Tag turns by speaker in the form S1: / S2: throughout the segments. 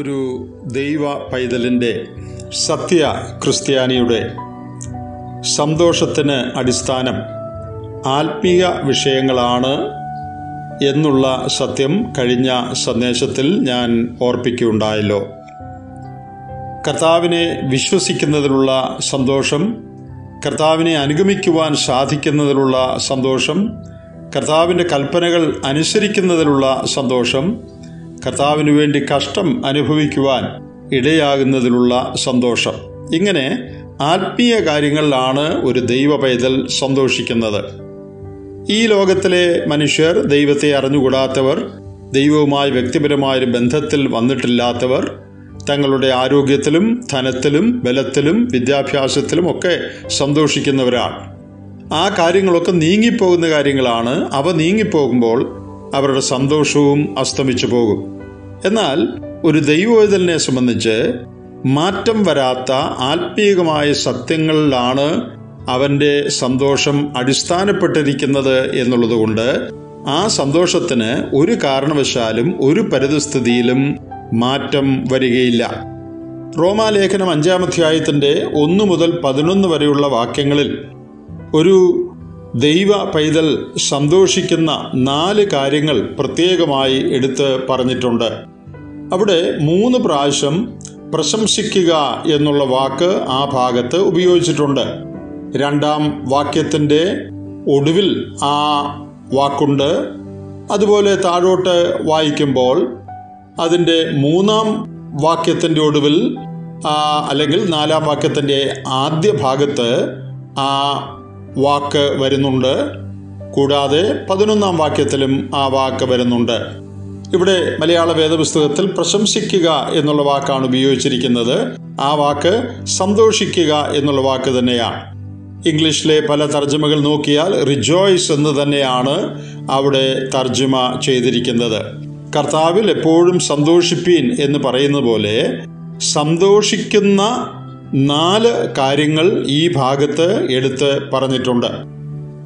S1: ഒരു ദൈവ പൈതലിന്റെ സത്യ ക്രിസ്ത്യാനിയുടെ സന്തോഷത്തിന് അടിസ്ഥാനം ആത്മീയ വിഷയങ്ങളാണ് എന്നുള്ള സത്യം കഴിഞ്ഞ സന്ദേശത്തിൽ ഞാൻ ഓർപ്പിക്കുകയുണ്ടായല്ലോ. കർത്താവിനെ വിശ്വസിക്കുന്നതിലുള്ള സന്തോഷം കർത്താവിനെ അനുഗമിക്കുവാൻ സാധിക്കുന്നതിലുള്ള സന്തോഷം കർത്താവിന്റെ കൽപ്പനകൾ അനുസരിക്കുന്നതിലുള്ള സന്തോഷം കർത്താവിന് വേണ്ടി കഷ്ടം അനുഭവിക്കുവാൻ ഇടയാകുന്നതിലുള്ള സന്തോഷം. ഇങ്ങനെ ആത്മീയ കാര്യങ്ങളിലാണ് ഒരു ദൈവ പൈതൽ സന്തോഷിക്കുന്നത്. ഈ ലോകത്തിലെ മനുഷ്യർ ദൈവത്തെ അറിഞ്ഞുകൂടാത്തവർ ദൈവവുമായി വ്യക്തിപരമായൊരു ബന്ധത്തിൽ വന്നിട്ടില്ലാത്തവർ തങ്ങളുടെ ആരോഗ്യത്തിലും ധനത്തിലും ബലത്തിലും വിദ്യാഭ്യാസത്തിലും ഒക്കെ സന്തോഷിക്കുന്നവരാണ്. ആ കാര്യങ്ങളൊക്കെ നീങ്ങിപ്പോകുന്ന കാര്യങ്ങളാണ്. അവ നീങ്ങിപ്പോകുമ്പോൾ അവരുടെ സന്തോഷവും അസ്തമിച്ചു പോകും. എന്നാൽ ഒരു ദൈവവേദലിനെ സംബന്ധിച്ച് മാറ്റം വരാത്ത ആത്മീയമായ സത്യങ്ങളിലാണ് അവന്റെ സന്തോഷം അടിസ്ഥാനപ്പെട്ടിരിക്കുന്നത് എന്നുള്ളതുകൊണ്ട് ആ സന്തോഷത്തിന് ഒരു കാരണവശാലും ഒരു പരിതസ്ഥിതിയിലും മാറ്റം വരികയില്ല. റോമാലേഖനം അഞ്ചാം അധ്യായത്തിന്റെ ഒന്ന് മുതൽ പതിനൊന്ന് വരെയുള്ള വാക്യങ്ങളിൽ ഒരു ദൈവ പൈതൽ സന്തോഷിക്കുന്ന നാല് കാര്യങ്ങൾ പ്രത്യേകമായി എടുത്ത് പറഞ്ഞിട്ടുണ്ട്. അവിടെ മൂന്ന് പ്രാവശ്യം പ്രശംസിക്കുക എന്നുള്ള വാക്ക് ആ ഭാഗത്ത് ഉപയോഗിച്ചിട്ടുണ്ട്. രണ്ടാം വാക്യത്തിന്റെ ഒടുവിൽ ആ വാക്കുണ്ട്. അതുപോലെ താഴോട്ട് വായിക്കുമ്പോൾ അതിന്റെ മൂന്നാം വാക്യത്തിന്റെ ഒടുവിൽ അല്ലെങ്കിൽ നാലാം വാക്യത്തിന്റെ ആദ്യ ഭാഗത്ത് ആ വാക്ക് വരുന്നുണ്ട്. കൂടാതെ പതിനൊന്നാം വാക്യത്തിലും ആ വാക്ക് വരുന്നുണ്ട്. ഇവിടെ മലയാള വേദപുസ്തകത്തിൽ പ്രശംസിക്കുക എന്നുള്ള വാക്കാണ് ഉപയോഗിച്ചിരിക്കുന്നത്. ആ വാക്ക് സന്തോഷിക്കുക എന്നുള്ള വാക്ക് തന്നെയാണ്. ഇംഗ്ലീഷിലെ പല തർജമകൾ നോക്കിയാൽ റിജോയ്സ് എന്ന് തന്നെയാണ് അവിടെ തർജമ ചെയ്തിരിക്കുന്നത്. കർത്താവിൽ എപ്പോഴും സന്തോഷിപ്പീൻ എന്ന് പറയുന്ന പോലെ സന്തോഷിക്കുന്ന നാല് കാര്യങ്ങൾ ഈ ഭാഗത്ത് എടുത്ത് പറഞ്ഞിട്ടുണ്ട്.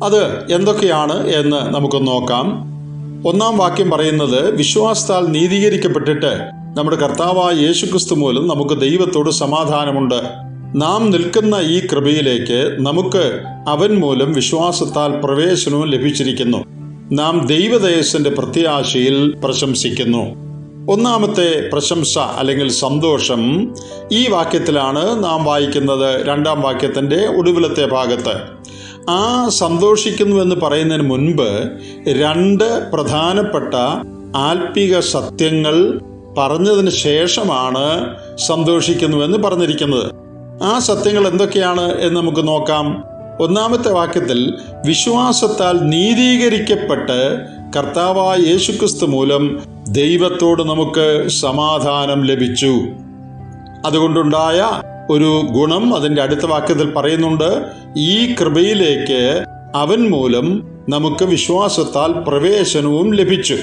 S1: അത് എന്തൊക്കെയാണ് എന്ന് നമുക്ക് നോക്കാം. ഒന്നാം വാക്യം പറയുന്നത് വിശ്വാസത്താൽ നീതീകരിക്കപ്പെട്ടിട്ട് നമ്മുടെ കർത്താവായ യേശുക്രിസ്തു മൂലം നമുക്ക് ദൈവത്തോട് സമാധാനമുണ്ട്. നാം നിൽക്കുന്ന ഈ കൃപയിലേക്ക് നമുക്ക് അവൻ മൂലം വിശ്വാസത്താൽ പ്രവേശനവും ലഭിച്ചിരിക്കുന്നു. നാം ദൈവദേശന്റെ പ്രത്യാശയിൽ പ്രശംസിക്കുന്നു. ഒന്നാമത്തെ പ്രശംസ അല്ലെങ്കിൽ സന്തോഷം ഈ വാക്യത്തിലാണ് നാം വായിക്കുന്നത് രണ്ടാം വാക്യത്തിന്റെ ഒടുവിലത്തെ ഭാഗത്ത്. ആ സന്തോഷിക്കുന്നു എന്ന് പറയുന്നതിന് മുൻപ് രണ്ട് പ്രധാനപ്പെട്ട ആത്മീക സത്യങ്ങൾ പറഞ്ഞതിന് ശേഷമാണ് സന്തോഷിക്കുന്നുവെന്ന് പറഞ്ഞിരിക്കുന്നത്. ആ സത്യങ്ങൾ എന്തൊക്കെയാണ് എന്ന് നമുക്ക് നോക്കാം. ഒന്നാമത്തെ വാക്യത്തിൽ വിശ്വാസത്താൽ നീതീകരിക്കപ്പെട്ട് കർത്താവായ യേശുക്രിസ്തു മൂലം ദൈവത്തോട് നമുക്ക് സമാധാനം ലഭിച്ചു. അതുകൊണ്ടുണ്ടായ ഒരു ഗുണം അതിന്റെ അടുത്ത വാക്യത്തിൽ പറയുന്നുണ്ട് ഈ കൃപയിലേക്ക് അവൻ മൂലം നമുക്ക് വിശ്വാസത്താൽ പ്രവേശനവും ലഭിച്ചു.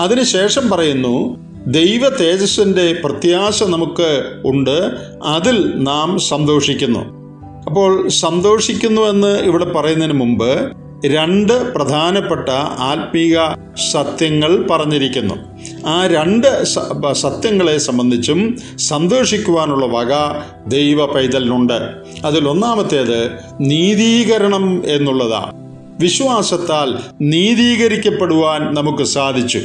S1: അതിനുശേഷം പറയുന്നു ദൈവ തേജസ്സിന്റെ പ്രത്യാശ നമുക്ക് ഉണ്ട് അതിൽ നാം സന്തോഷിക്കുന്നു. അപ്പോൾ സന്തോഷിക്കുന്നു എന്ന് ഇവിടെ പറയുന്നതിന് മുമ്പ് രണ്ട് പ്രധാനപ്പെട്ട ആത്മീക സത്യങ്ങൾ പറഞ്ഞിരിക്കുന്നു. ആ രണ്ട് സത്യങ്ങളെ സംബന്ധിച്ചും സന്തോഷിക്കുവാനുള്ള വക ദൈവ പൈതലിനുണ്ട് അതിലൊന്നാമത്തേത് നീതീകരണം എന്നുള്ളതാണ് വിശ്വാസത്താൽ നീതീകരിക്കപ്പെടുവാൻ നമുക്ക് സാധിച്ചു.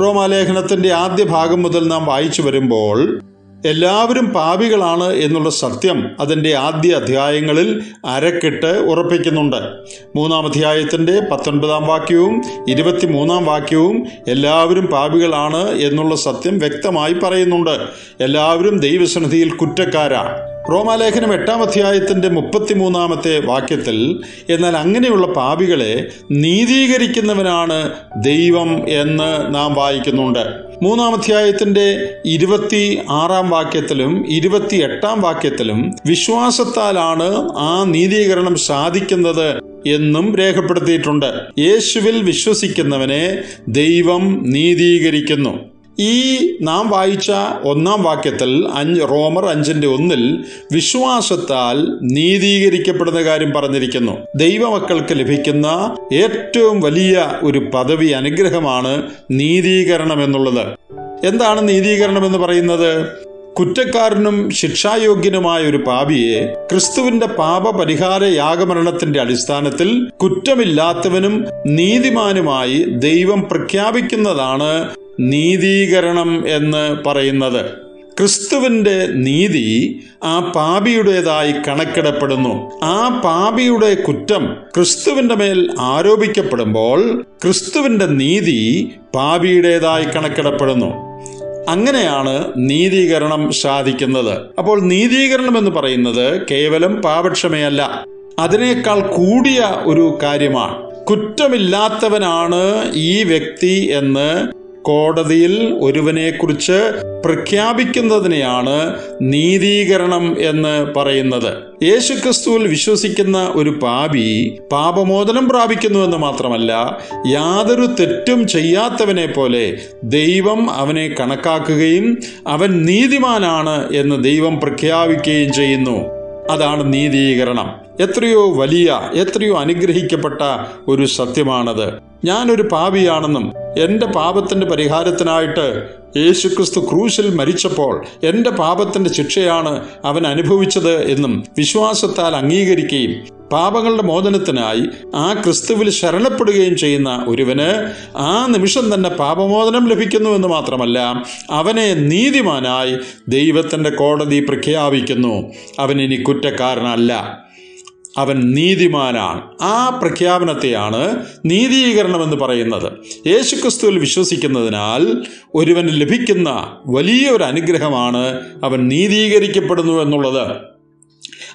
S1: റോമാലേഖനത്തിന്റെ ആദ്യ ഭാഗം മുതൽ നാം വായിച്ചു വരുമ്പോൾ എല്ലാവരും പാപികളാണ് എന്നുള്ള സത്യം അതിന്റെ ആദ്യ അധ്യായങ്ങളിൽ അരക്കിട്ട് ഉറപ്പിക്കുന്നുണ്ട്. മൂന്നാം അധ്യായത്തിന്റെ പത്തൊൻപതാം വാക്യവും ഇരുപത്തിമൂന്നാം വാക്യവും എല്ലാവരും പാപികളാണ് എന്നുള്ള സത്യം വ്യക്തമായി പറയുന്നുണ്ട്. എല്ലാവരും ദൈവസന്നിധിയിൽ കുറ്റക്കാരാണ് റോമാലേഖനം എട്ടാം അധ്യായത്തിന്റെ മുപ്പത്തിമൂന്നാമത്തെ വാക്യത്തിൽ എന്നാൽ അങ്ങനെയുള്ള പാപികളെ നീതീകരിക്കുന്നവനാണ് ദൈവം എന്ന് നാം വായിക്കുന്നുണ്ട്. മൂന്നാം അധ്യായത്തിന്റെ ഇരുപത്തി ആറാം വാക്യത്തിലും ഇരുപത്തി എട്ടാം വാക്യത്തിലും വിശ്വാസത്താലാണ് ആ നീതീകരണം സാധിക്കുന്നത് എന്നും രേഖപ്പെടുത്തിയിട്ടുണ്ട്. യേശുവിൽ വിശ്വസിക്കുന്നവനെ ദൈവം നീതീകരിക്കുന്നു. ഈ നാം വായിച്ച ഒന്നാം വാക്യത്തിൽ അഞ്ച് റോമർ അഞ്ചിന്റെ ഒന്നിൽ വിശ്വാസത്താൽ നീതീകരിക്കപ്പെടുന്ന കാര്യം പറഞ്ഞിരിക്കുന്നു. ദൈവമക്കൾക്ക് ലഭിക്കുന്ന ഏറ്റവും വലിയ ഒരു പദവി അനുഗ്രഹമാണ് നീതീകരണം എന്നുള്ളത്. എന്താണ് നീതീകരണം എന്ന് പറയുന്നത്? കുറ്റക്കാരനും ശിക്ഷായോഗ്യനുമായ ഒരു പാപിയെ ക്രിസ്തുവിന്റെ പാപപരിഹാര യാഗമരണത്തിന്റെ അടിസ്ഥാനത്തിൽ കുറ്റമില്ലാത്തവനും നീതിമാനുമായി ദൈവം പ്രഖ്യാപിക്കുന്നതാണ് നീതീകരണം എന്ന് പറയുന്നത്. ക്രിസ്തുവിന്റെ നീതി ആ പാപിയുടേതായി കണക്കിടപ്പെടുന്നു. ആ പാപിയുടെ കുറ്റം ക്രിസ്തുവിന്റെ മേൽ ആരോപിക്കപ്പെടുമ്പോൾ ക്രിസ്തുവിന്റെ നീതി പാപിയുടേതായി കണക്കിടപ്പെടുന്നു. അങ്ങനെയാണ് നീതീകരണം സാധിക്കുന്നത്. അപ്പോൾ നീതീകരണം എന്ന് പറയുന്നത് കേവലം പാപക്ഷമയല്ല അതിനേക്കാൾ കൂടിയ ഒരു കാര്യമാണ്. കുറ്റമില്ലാത്തവനാണ് ഈ വ്യക്തി എന്ന് കോടതിയിൽ ഒരുവനെക്കുറിച്ച് പ്രഖ്യാപിക്കുന്നതിനെയാണ് നീതീകരണം എന്ന് പറയുന്നത്. യേശുക്രിസ്തുവിൽ വിശ്വസിക്കുന്ന ഒരു പാപി പാപമോചനം പ്രാപിക്കുന്നുവെന്ന് മാത്രമല്ല യാതൊരു തെറ്റും ചെയ്യാത്തവനെ പോലെ ദൈവം അവനെ കണക്കാക്കുകയും അവൻ നീതിമാനാണ് എന്ന് ദൈവം പ്രഖ്യാപിക്കുകയും ചെയ്യുന്നു. അതാണ് നീതീകരണം. എത്രയോ വലിയ എത്രയോ അനുഗ്രഹിക്കപ്പെട്ട ഒരു സത്യമാണത്. ഞാനൊരു പാപിയാണെന്നും എന്റെ പാപത്തിന്റെ പരിഹാരത്തിനായിട്ട് യേശുക്രിസ്തു ക്രൂശിൽ മരിച്ചപ്പോൾ എന്റെ പാപത്തിന്റെ ശിക്ഷയാണ് അവൻ അനുഭവിച്ചത് എന്നും വിശ്വാസത്താൽ അംഗീകരിക്കുകയും പാപങ്ങളുടെ മോചനത്തിനായി ആ ക്രിസ്തുവിൽ ശരണപ്പെടുകയും ചെയ്യുന്ന ഒരുവന് ആ നിമിഷം തന്നെ പാപമോചനം ലഭിക്കുന്നു എന്ന് മാത്രമല്ല അവനെ നീതിമാനായി ദൈവത്തിന്റെ കോടതി പ്രഖ്യാപിക്കുന്നു. അവൻ ഇനി കുറ്റക്കാരനല്ല. അവൻ നീതിമാനാണ്. ആ പ്രഖ്യാപനത്തെയാണ് നീതീകരണം എന്ന് പറയുന്നത്. യേശുക്രിസ്തുവിൽ വിശ്വസിക്കുന്നതിനാൽ ഒരുവന് ലഭിക്കുന്ന വലിയൊരു അനുഗ്രഹമാണ് അവൻ നീതീകരിക്കപ്പെടുന്നു എന്നുള്ളത്.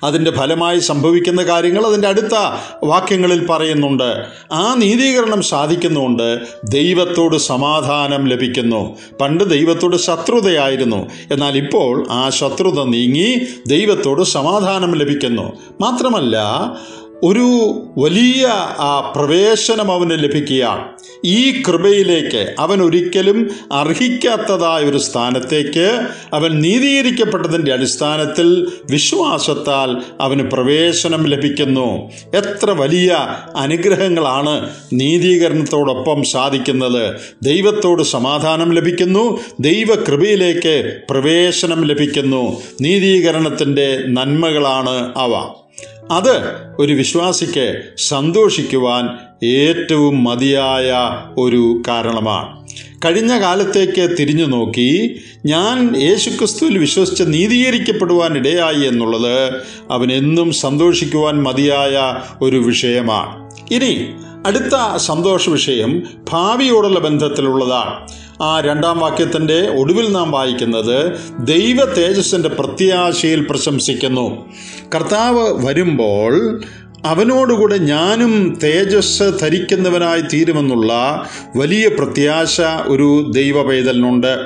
S1: അതിന്റെ ഫലമായി സംഭവിക്കുന്ന കാര്യങ്ങൾ അതിന്റെ അടുത്ത വാക്യങ്ങളിൽ പറയുന്നുണ്ട്. ആ നീതീകരണം സാധിക്കുന്നുണ്ട്. ദൈവത്തോട് സമാധാനം ലഭിക്കുന്നു. പണ്ട് ദൈവത്തോട് ശത്രുതയായിരുന്നു. എന്നാൽ ഇപ്പോൾ ആ ശത്രുത നീങ്ങി ദൈവത്തോട് സമാധാനം ലഭിക്കുന്നു. മാത്രമല്ല ഒരു വലിയ ആ പ്രവേശനം അവന് ലഭിക്കുകയാണ്. ഈ കൃപയിലേക്ക് അവൻ ഒരിക്കലും അർഹിക്കാത്തതായ ഒരു സ്ഥാനത്തേക്ക് അവൻ നീതീകരിക്കപ്പെട്ടതിന്റെ അടിസ്ഥാനത്തിൽ വിശ്വാസത്താൽ അവന് പ്രവേശനം ലഭിക്കുന്നു. എത്ര വലിയ അനുഗ്രഹങ്ങളാണ് നീതീകരണത്തോടൊപ്പം സാധിക്കുന്നത്. ദൈവത്തോട് സമാധാനം ലഭിക്കുന്നു. ദൈവകൃപയിലേക്ക് പ്രവേശനം ലഭിക്കുന്നു. നീതീകരണത്തിന്റെ നന്മകളാണ് അവ. അത് ഒരു വിശ്വാസിക്ക് സന്തോഷിക്കുവാൻ ഏറ്റവും മതിയായ ഒരു കാരണമാണ്. കഴിഞ്ഞ കാലത്തേക്ക് തിരിഞ്ഞു നോക്കി ഞാൻ യേശുക്രിസ്തുവിൽ വിശ്വസിച്ച് നീതീകരിക്കപ്പെടുവാൻ ഇടയായി എന്നുള്ളത് അവനെന്നും സന്തോഷിക്കുവാൻ മതിയായ ഒരു വിഷയമാണ്. ഇനി അടുത്ത സന്തോഷ വിഷയം ഭാവിയോടുള്ള ബന്ധത്തിലുള്ളതാണ്. ആ രണ്ടാം വാക്യത്തിന്റെ ഒടുവിൽ നാം വായിക്കുന്നത് ദൈവ തേജസ്സിന്റെ പ്രത്യാശയിൽ പ്രശംസിക്കുന്നു. കർത്താവ് വരുമ്പോൾ അവനോടുകൂടെ ഞാനും തേജസ് ധരിക്കുന്നവനായി തീരുമെന്നുള്ള വലിയ പ്രത്യാശ ഒരു ദൈവ പൈതലിനുണ്ട്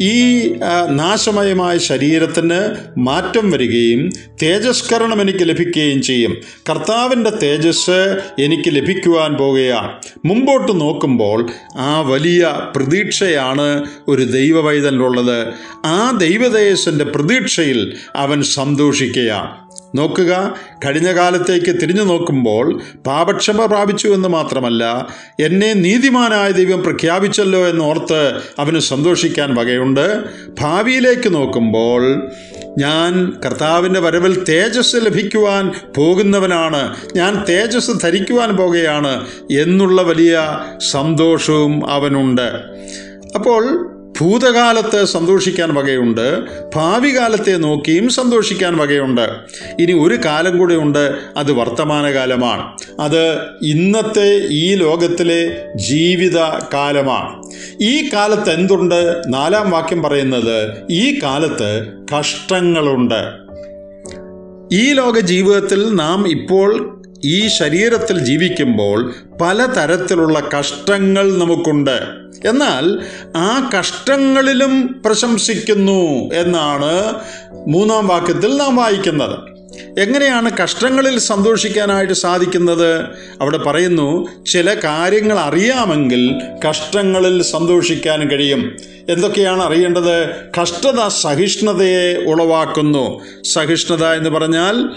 S1: ഈ നാശമയമായ ശരീരത്തിന് മാറ്റം വരികയും തേജസ്കരണം എനിക്ക് ലഭിക്കുകയും ചെയ്യും. കർത്താവിന്റെ തേജസ് എനിക്ക് ലഭിക്കുവാൻ പോകുകയാണ്. മുമ്പോട്ട് നോക്കുമ്പോൾ ആ വലിയ പ്രതീക്ഷയാണ് ഒരു ദൈവ പൈതലിനുള്ളത് ആ ദൈവതേജസ്സിന്റെ പ്രതീക്ഷയിൽ അവൻ സന്തോഷിക്കുകയാണ്. നോക്കുക. കഴിഞ്ഞ കാലത്തേക്ക് തിരിഞ്ഞു നോക്കുമ്പോൾ പാപക്ഷമ പ്രാപിച്ചു എന്ന് മാത്രമല്ല എന്നെ നീതിമാനായ ദൈവം പ്രഖ്യാപിച്ചല്ലോ എന്നോർത്ത് അവന് സന്തോഷിക്കാൻ വകയുണ്ട്. ഭാവിയിലേക്ക് നോക്കുമ്പോൾ ഞാൻ കർത്താവിന്റെ വരവിൽ തേജസ് ലഭിക്കുവാൻ പോകുന്നവനാണ്. ഞാൻ തേജസ് ധരിക്കുവാൻ പോകുകയാണ് എന്നുള്ള വലിയ സന്തോഷവും അവനുണ്ട്. അപ്പോൾ ഭൂതകാലത്ത് സന്തോഷിക്കാൻ വകയുണ്ട് ഭാവി കാലത്തെ നോക്കിയും സന്തോഷിക്കാൻ വകയുണ്ട്. ഇനി ഒരു കാലം കൂടെ ഉണ്ട് അത് വർത്തമാനകാലമാണ്. അത് ഇന്നത്തെ ഈ ലോകത്തിലെ ജീവിത കാലമാണ്. ഈ കാലത്ത് എന്തുണ്ട്? നാലാം വാക്യം പറയുന്നത് ഈ കാലത്ത് കഷ്ടങ്ങളുണ്ട്. ഈ ലോക ജീവിതത്തിൽ നാം ഇപ്പോൾ ഈ ശരീരത്തിൽ ജീവിക്കുമ്പോൾ പലതരത്തിലുള്ള കഷ്ടങ്ങൾ നമുക്കുണ്ട്. എന്നാൽ ആ കഷ്ടങ്ങളിലും പ്രശംസിക്കുന്നു എന്നാണ് മൂന്നാം വാക്യത്തിൽ നാം വായിക്കുന്നത്. എങ്ങനെയാണ് കഷ്ടങ്ങളിൽ സന്തോഷിക്കാനായിട്ട് സാധിക്കുന്നത്? അവിടെ പറയുന്നു ചില കാര്യങ്ങൾ അറിയാമെങ്കിൽ കഷ്ടങ്ങളിൽ സന്തോഷിക്കാൻ കഴിയും. എന്തൊക്കെയാണ് അറിയേണ്ടത്? കഷ്ടത സഹിഷ്ണുതയെ ഉളവാക്കുന്നു. സഹിഷ്ണുത എന്ന് പറഞ്ഞാൽ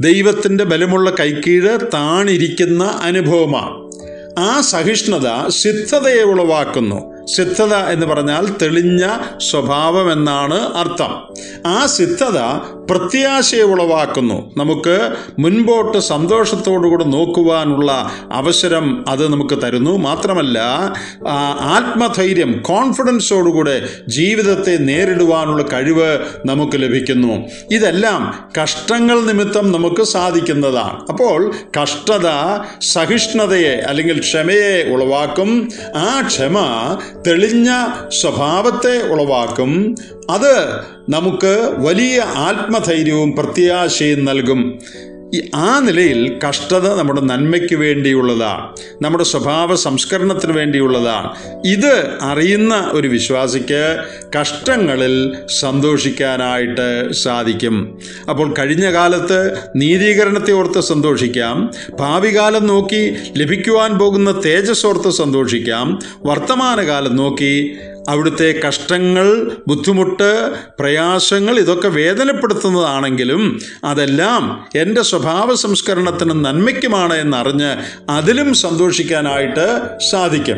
S1: ദൈവത്തിന്റെ ബലമുള്ള കൈക്കീഴ് താണിരിക്കുന്ന അനുഭവമാണ്. ആ സഹിഷ്ണുത സിദ്ധതയെ ഉളവാക്കുന്നു. സിദ്ധത എന്ന് പറഞ്ഞാൽ തെളിഞ്ഞ സ്വഭാവം എന്നാണ് അർത്ഥം. ആ സിദ്ധത പ്രത്യാശയെ ഉളവാക്കുന്നു. നമുക്ക് മുൻപോട്ട് സന്തോഷത്തോടുകൂടെ നോക്കുവാനുള്ള അവസരം അത് നമുക്ക് തരുന്നു. മാത്രമല്ല ആത്മധൈര്യം കോൺഫിഡൻസോടുകൂടെ ജീവിതത്തെ നേരിടുവാനുള്ള കഴിവ് നമുക്ക് ലഭിക്കുന്നു. ഇതെല്ലാം കഷ്ടങ്ങൾ നിമിത്തം നമുക്ക് സാധിക്കുന്നതാണ്. അപ്പോൾ കഷ്ടത സഹിഷ്ണുതയെ അല്ലെങ്കിൽ ക്ഷമയെ ഉളവാക്കും. ആ ക്ഷമ തെളിഞ്ഞ സ്വഭാവത്തെ ഉളവാക്കും. അത് നമുക്ക് വലിയ ആത്മധൈര്യവും പ്രത്യാശയും നൽകും. ആ നിലയിൽ കഷ്ടത നമ്മുടെ നന്മയ്ക്ക് വേണ്ടിയുള്ളതാണ് നമ്മുടെ സ്വഭാവ സംസ്കരണത്തിന് വേണ്ടിയുള്ളതാണ് ഇത് അറിയുന്ന ഒരു വിശ്വാസിക്ക് കഷ്ടങ്ങളിൽ സന്തോഷിക്കാനായിട്ട് സാധിക്കും. അപ്പോൾ കഴിഞ്ഞ കാലത്ത് നീതീകരണത്തെ ഓർത്ത് സന്തോഷിക്കാം ഭാവി കാലം നോക്കി ലഭിക്കുവാൻ പോകുന്ന തേജസ് ഓർത്ത് സന്തോഷിക്കാം വർത്തമാനകാലം നോക്കി അവിടുത്തെ കഷ്ടങ്ങൾ ബുദ്ധിമുട്ട് പ്രയാസങ്ങൾ ഇതൊക്കെ വേദനപ്പെടുത്തുന്നതാണെങ്കിലും അതെല്ലാം എന്റെ സ്വഭാവ സംസ്കരണത്തിന് നന്മയ്ക്കുമാണ് എന്നറിഞ്ഞ് അതിലും സന്തോഷിക്കാനായിട്ട് സാധിക്കും.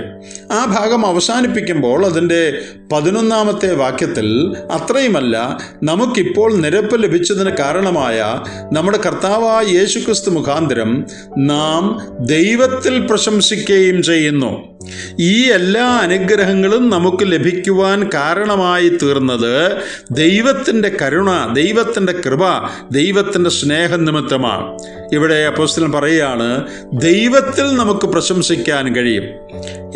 S1: ആ ഭാഗം അവസാനിപ്പിക്കുമ്പോൾ അതിന്റെ പതിനൊന്നാമത്തെ വാക്യത്തിൽ അത്രയുമല്ല നമുക്കിപ്പോൾ നിരപ്പ് ലഭിച്ചതിന് കാരണമായ നമ്മുടെ കർത്താവായ യേശുക്രിസ്തു മുഖാന്തരം നാം ദൈവത്തിൽ പ്രശംസിക്കുകയും ചെയ്യുന്നു. ഈ എല്ലാ അനുഗ്രഹങ്ങളും നമുക്ക് ലഭിക്കുവാൻ കാരണമായി തീർന്നത് ദൈവത്തിന്റെ കരുണ ദൈവത്തിന്റെ കൃപ ദൈവത്തിന്റെ സ്നേഹം നിമിത്തമാണ്. ഇവിടെ അപ്പോസ്തലൻ പറയുകയാണ് ദൈവത്തിൽ നമുക്ക് പ്രശംസിക്കാൻ കഴിയും.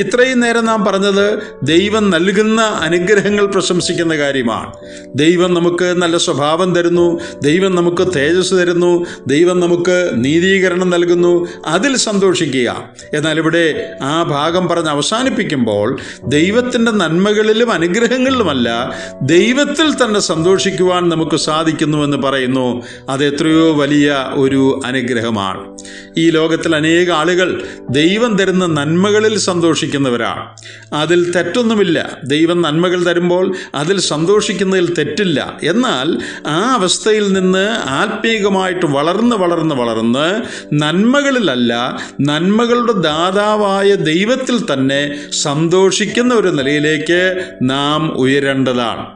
S1: ഇത്രയും നേരം നാം പറഞ്ഞത് ദൈവം നൽകുന്ന അനുഗ്രഹങ്ങൾ പ്രശംസിക്കുന്ന കാര്യമാണ്. ദൈവം നമുക്ക് നല്ല സ്വഭാവം തരുന്നു ദൈവം നമുക്ക് തേജസ് തരുന്നു ദൈവം നമുക്ക് നീതീകരണം നൽകുന്നു അതിൽ സന്തോഷിക്കുക. എന്നാൽ ഇവിടെ ആ ഭാഗം പറഞ്ഞ് അവസാനിപ്പിക്കുമ്പോൾ ദൈവത്തിന്റെ നന്മകളിലും അനുഗ്രഹങ്ങളിലുമല്ല ദൈവത്തിൽ തന്നെ സന്തോഷിക്കുവാൻ നമുക്ക് സാധിക്കുന്നുവെന്ന് പറയുന്നു. അത് എത്രയോ വലിയ ഒരു അനുഗ്രഹമാണ്. ഈ ലോകത്തിൽ അനേക ആളുകൾ ദൈവം തരുന്ന നന്മകളിൽ സന്തോഷിക്കുന്നവരാണ്. അതിൽ തെറ്റൊന്നുമില്ല. ദൈവം നന്മകൾ തരുമ്പോൾ അതിൽ സന്തോഷിക്കുന്നതിൽ തെറ്റില്ല. എന്നാൽ ആ അവസ്ഥയിൽ നിന്ന് ആത്മീകമായിട്ട് വളർന്ന് വളർന്ന് വളർന്ന് നന്മകളിലല്ല നന്മകളുടെ ദാതാവായ ദൈവത്തിൽ തന്നെ സന്തോഷിക്കുന്ന ഒരു നിലയിലേക്ക് നാം ഉയരേണ്ടതാണ്.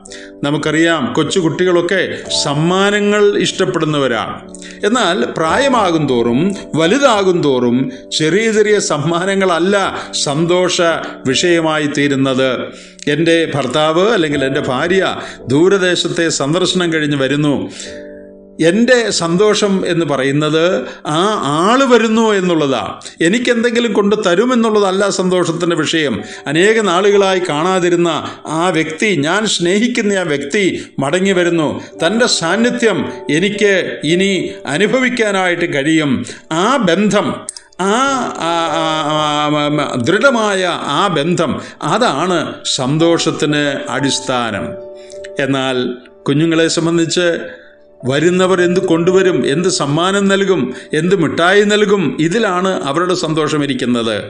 S1: നമുക്കറിയാം കൊച്ചു കുട്ടികളൊക്കെ സമ്മാനങ്ങൾ ഇഷ്ടപ്പെടുന്നവരാണ് എന്നാൽ പ്രായമാകും തോറും വലുതാകും തോറും ചെറിയ ചെറിയ സമ്മാനങ്ങളല്ല സന്തോഷ വിഷയമായി തീരുന്നത്. എന്റെ ഭർത്താവ് അല്ലെങ്കിൽ എന്റെ ഭാര്യ ദൂരദേശത്തെ സന്ദർശനം കഴിഞ്ഞ് വരുന്നു. എന്റെ സന്തോഷം എന്ന് പറയുന്നത് ആ ആൾ വരുന്നു എന്നുള്ളതാണ് എനിക്കെന്തെങ്കിലും കൊണ്ട് തരുമെന്നുള്ളതല്ല സന്തോഷത്തിന്റെ വിഷയം. അനേക നാളുകളായി കാണാതിരുന്ന ആ വ്യക്തി ഞാൻ സ്നേഹിക്കുന്ന ആ വ്യക്തി മടങ്ങി വരുന്നു. തന്റെ സാന്നിധ്യം എനിക്ക് ഇനി അനുഭവിക്കാനായിട്ട് കഴിയും. ആ ബന്ധം ആ ദൃഢമായ ആ ബന്ധം അതാണ് സന്തോഷത്തിന് അടിസ്ഥാനം. എന്നാൽ കുഞ്ഞുങ്ങളെ സംബന്ധിച്ച് വരുന്നവർ എന്ത് കൊണ്ടുവരും? എന്ത് സമ്മാനം നൽകും? എന്ത് മിഠായി നൽകും? ഇതിലാണ് അവരുടെ സന്തോഷം ഇരിക്കുന്നത്.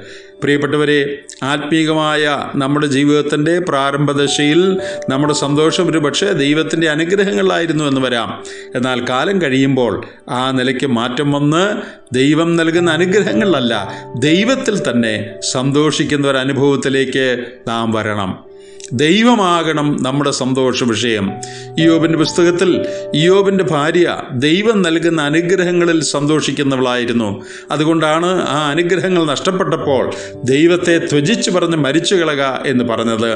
S1: പ്രിയപ്പെട്ടവരെ ആത്മീകമായ നമ്മുടെ ജീവിതത്തിന്റെ പ്രാരംഭദശയിൽ നമ്മുടെ സന്തോഷം ഒരു പക്ഷേ ദൈവത്തിന്റെ അനുഗ്രഹങ്ങളായിരുന്നു എന്ന് വരാം. എന്നാൽ കാലം കഴിയുമ്പോൾ ആ നിലയ്ക്ക് മാറ്റം വന്ന് ദൈവം നൽകുന്ന അനുഗ്രഹങ്ങളിലല്ല ദൈവത്തിൽ തന്നെ സന്തോഷിക്കുന്ന ഒരു അനുഭവത്തിലേക്ക് നാം വരണം. ദൈവമാകണം നമ്മുടെ സന്തോഷ വിഷയം. ഇയോബിന്റെ പുസ്തകത്തിൽ ഇയോബിന്റെ ഭാര്യ ദൈവം നൽകുന്ന അനുഗ്രഹങ്ങളിൽ സന്തോഷിക്കുന്നവളായിരുന്നു. അതുകൊണ്ടാണ് ആ അനുഗ്രഹങ്ങൾ നഷ്ടപ്പെട്ടപ്പോൾ ദൈവത്തെ ത്വജിച്ച് പറഞ്ഞ് മരിച്ചു കളക എന്ന് പറഞ്ഞത്.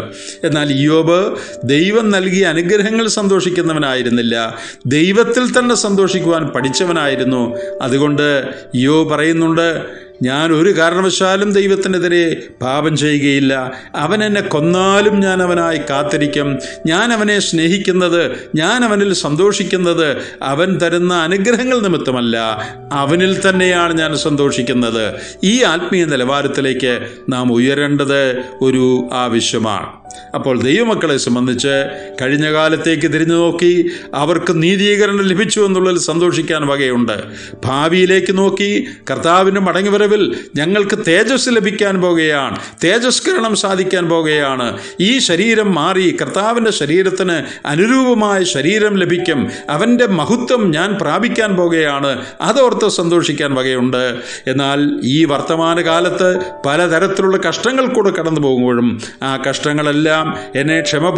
S1: എന്നാൽ യോബ് ദൈവം നൽകിയ അനുഗ്രഹങ്ങൾ സന്തോഷിക്കുന്നവനായിരുന്നില്ല. ദൈവത്തിൽ തന്നെ സന്തോഷിക്കുവാൻ പഠിച്ചവനായിരുന്നു. അതുകൊണ്ട് യോ പറയുന്നുണ്ട് ഞാൻ ഒരു കാരണവശാലും ദൈവത്തിനെതിരെ പാപം ചെയ്യുകയില്ല. അവൻ എന്നെ കൊന്നാലും ഞാൻ അവനായി കാത്തിരിക്കും. ഞാൻ അവനെ സ്നേഹിക്കുന്നത് ഞാൻ അവനിൽ സന്തോഷിക്കുന്നത് അവൻ തരുന്ന അനുഗ്രഹങ്ങൾ നിമിത്തമല്ല. അവനിൽ തന്നെയാണ് ഞാൻ സന്തോഷിക്കുന്നത്. ഈ ആത്മീയ നിലവാരത്തിലേക്ക് നാം ഉയരേണ്ടത് ഒരു ആവശ്യമാണ്. അപ്പോൾ ദൈവമക്കളെ സംബന്ധിച്ച് കഴിഞ്ഞ കാലത്തേക്ക് തിരിഞ്ഞു നോക്കി അവർക്ക് നീതീകരണം ലഭിച്ചു എന്നുള്ളതിൽ സന്തോഷിക്കാൻ വകയുണ്ട്. ഭാവിയിലേക്ക് നോക്കി കർത്താവിന്റെ മടങ്ങിവരവിൽ ഞങ്ങൾക്ക് തേജസ് ലഭിക്കാൻ പോകുകയാണ്. തേജസ്കരണം സാധിക്കാൻ പോകുകയാണ്. ഈ ശരീരം മാറി കർത്താവിന്റെ ശരീരത്തിന് അനുരൂപമായ ശരീരം ലഭിക്കും. അവന്റെ മഹത്വം ഞാൻ പ്രാപിക്കാൻ പോകുകയാണ്. അതോർത്ത് സന്തോഷിക്കാൻ വകയുണ്ട്. എന്നാൽ ഈ വർത്തമാനകാലത്ത് പലതരത്തിലുള്ള കഷ്ടങ്ങൾ കൂടെ കടന്നു പോകുമ്പോഴും ആ കഷ്ടങ്ങളെല്ലാം എന്നെ ക്ഷമ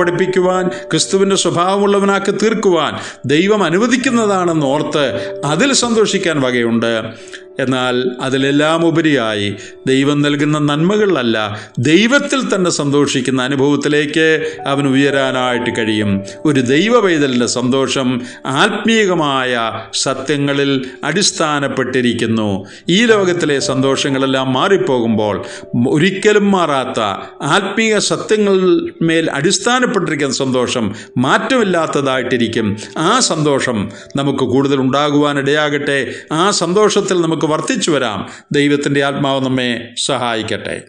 S1: ക്രിസ്തുവിന്റെ സ്വഭാവമുള്ളവനാക്കി തീർക്കുവാൻ ദൈവം അനുവദിക്കുന്നതാണെന്ന് ഓർത്ത് അതിൽ സന്തോഷിക്കാൻ വകയുണ്ട്. എന്നാൽ അതിലെല്ലാം ഉപരിയായി ദൈവം നൽകുന്ന നന്മകളിലല്ല ദൈവത്തിൽ തന്നെ സന്തോഷിക്കുന്ന അനുഭവത്തിലേക്ക് അവൻ ഉയരാനായിട്ട് കഴിയും. ഒരു ദൈവ പൈതലിന്റെ സന്തോഷം ആത്മീയമായ സത്യങ്ങളിൽ അടിസ്ഥാനപ്പെട്ടിരിക്കുന്നു. ഈ ലോകത്തിലെ സന്തോഷങ്ങളെല്ലാം മാറിപ്പോകുമ്പോൾ ഒരിക്കലും മാറാത്ത ആത്മീയ സത്യങ്ങൾ മേൽ അടിസ്ഥാനപ്പെട്ടിരിക്കുന്ന സന്തോഷം മാറ്റമില്ലാത്തതായിട്ടിരിക്കും. ആ സന്തോഷം നമുക്ക് കൂടുതൽ ഉണ്ടാകുവാനിടയാകട്ടെ. ആ സന്തോഷത്തിൽ നമുക്ക് വർദ്ധിച്ചു വരാം. ദൈവത്തിന്റെ ആത്മാവ് നമ്മെ സഹായിക്കട്ടെ.